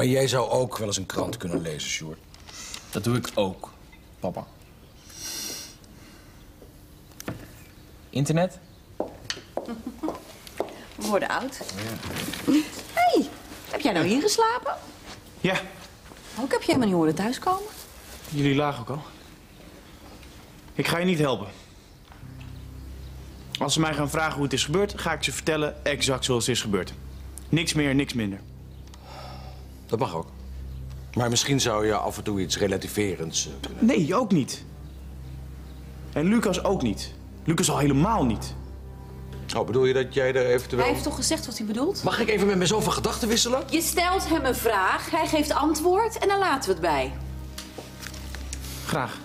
Maar jij zou ook wel eens een krant kunnen lezen, Sjoerd. Dat doe ik ook, papa. Internet? We worden oud. hey, heb jij nou hier geslapen? Ja, Ook heb jij me niet horen thuiskomen? jullie lagen ook al. Ik ga je niet helpen. Als ze mij gaan vragen hoe het is gebeurd, ga ik ze vertellen exact zoals het is gebeurd. Niks meer, niks minder. Dat mag ook. Maar misschien zou je af en toe iets relativerends eh, kunnen... Nee, ook niet. En Lucas ook niet. Lucas al helemaal niet. Oh, bedoel je dat jij er eventueel... Hij heeft toch gezegd wat hij bedoelt? Mag ik even met mezelf van gedachten wisselen? Je stelt hem een vraag, hij geeft antwoord en dan laten we het bij. Graag.